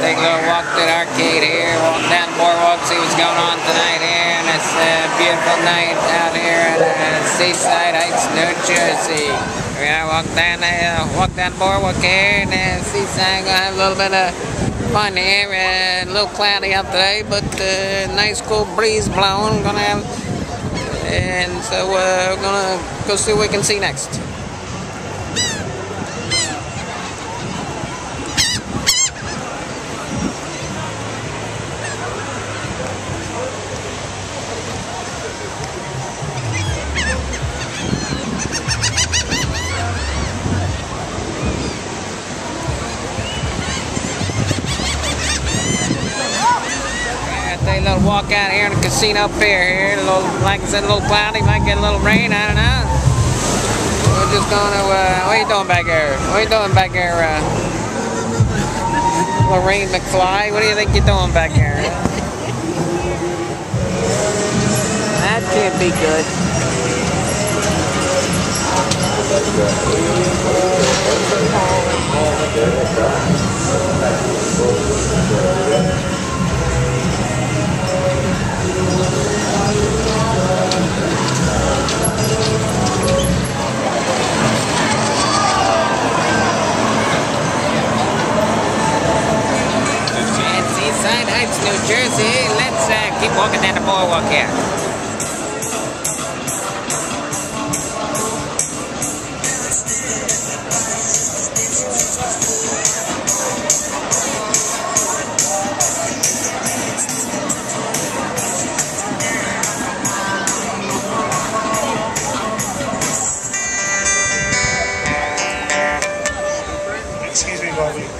go walk to the arcade here, walk down boardwalk, see what's going on tonight here. And it's a beautiful night out here at uh, Seaside Heights, New Jersey. We're gonna walk down the uh, walk down boardwalk here, and uh, Seaside gonna have a little bit of fun here. Uh, a little cloudy out today, but uh, nice cool breeze blowing. Gonna have, and so uh, we're gonna go see what we can see next. Little walk out here in the casino pier here. A little, like I said, a little cloudy. Might get a little rain. I don't know. We're just gonna. Uh, what are you doing back here? What are you doing back here, uh, Lorraine McFly? What do you think you're doing back here? That can't be good. Heights, New Jersey. Let's uh, keep walking down the boardwalk here. Excuse me we.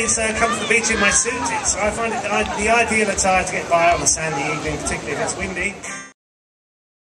I always uh, come to the beach in my suit. It's, I find it the, the ideal attire to get by on a sandy evening, particularly if it's windy.